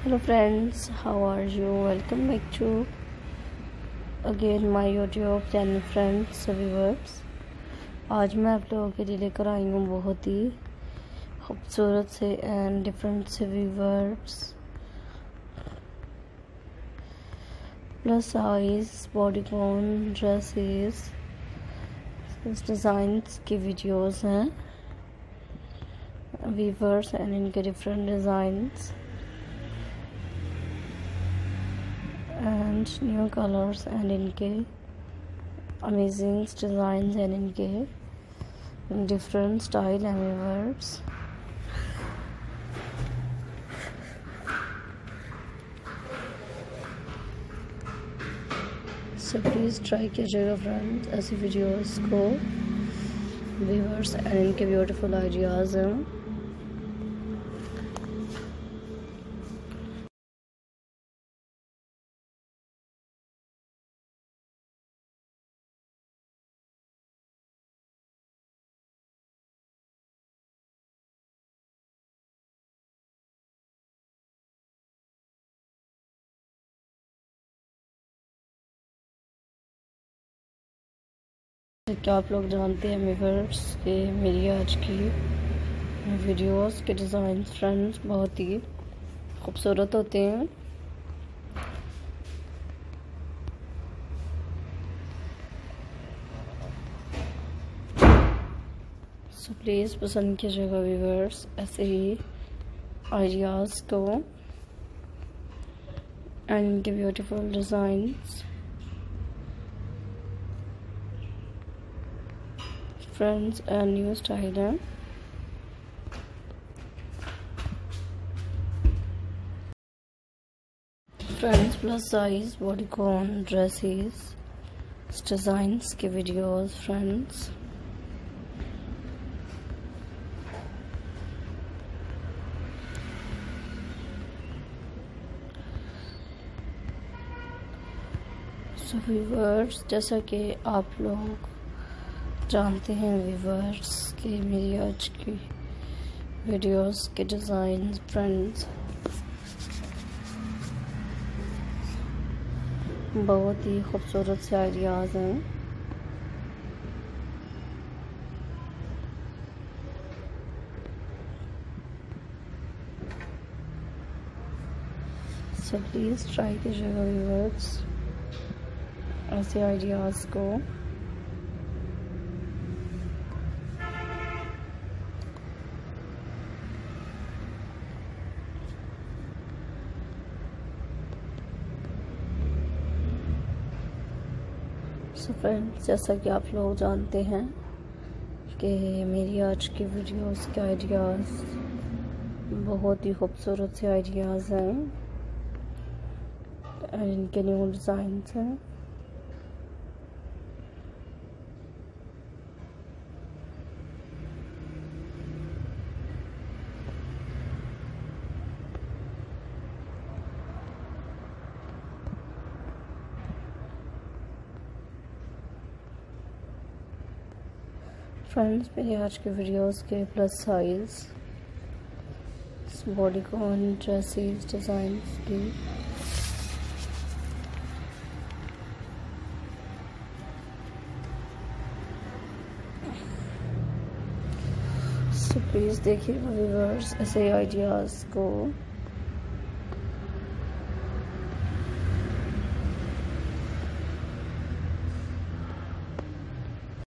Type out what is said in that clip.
hello, friends. How are you? Welcome back to, again, my youtube channel, friends viewers आज मैं आप लोगों के लिए लेकर आई हूँ बहुत ही खूबसूरत से एंड डिफरेंट से viewers plus size bodycon dresses designs की वीडियोस हैं. वीवर्स एंड इनके different designs and new colors and इनके amazing designs and इनके style and words so please try कीजिएगा फ्रेंड्स ऐसी वीडियोस को व्यूवर्स एंड इनके ब्यूटीफुल आइडियाज़ हैं क्या आप लोग जानते हैं वीवर्स के मेरी आज की वीडियोस के डिज़ाइन फ्रेंड्स बहुत ही खूबसूरत होते हैं। सो प्लीज़ पसंद कीजिएगा वीवर्स ऐसे ही आइडियाज़ को एंड इनके ब्यूटीफुल डिज़ाइंस फ्रेंड्स न्यूज़ चाहिए friends plus size bodycon dresses designs के वीडियोस फ्रेंड्स सो व्यूवर्स जैसा कि आप लोग जानते हैं व्यूवर्स कि मेरी आज की वीडियोस के डिज़ाइन फ्रेंड्स बहुत ही खूबसूरत से आइडियाज़ हैं। सो प्लीज़ ट्राई कीजिएगा व्यूवर्स ऐसे आइडियाज़ को। सो फ्रेंड्स जैसा कि आप लोग जानते हैं कि मेरी आज की वीडियोस के आइडियाज़ बहुत ही खूबसूरत से आइडियाज़ हैं। इनके न्यू डिज़ाइन हैं। फ्रेंड्स मेरी आज के वीडियोस के plus size bodycon dresses design की। सो प्लीज़ देखिए व्यूवर्स ऐसे आइडियाज़ को।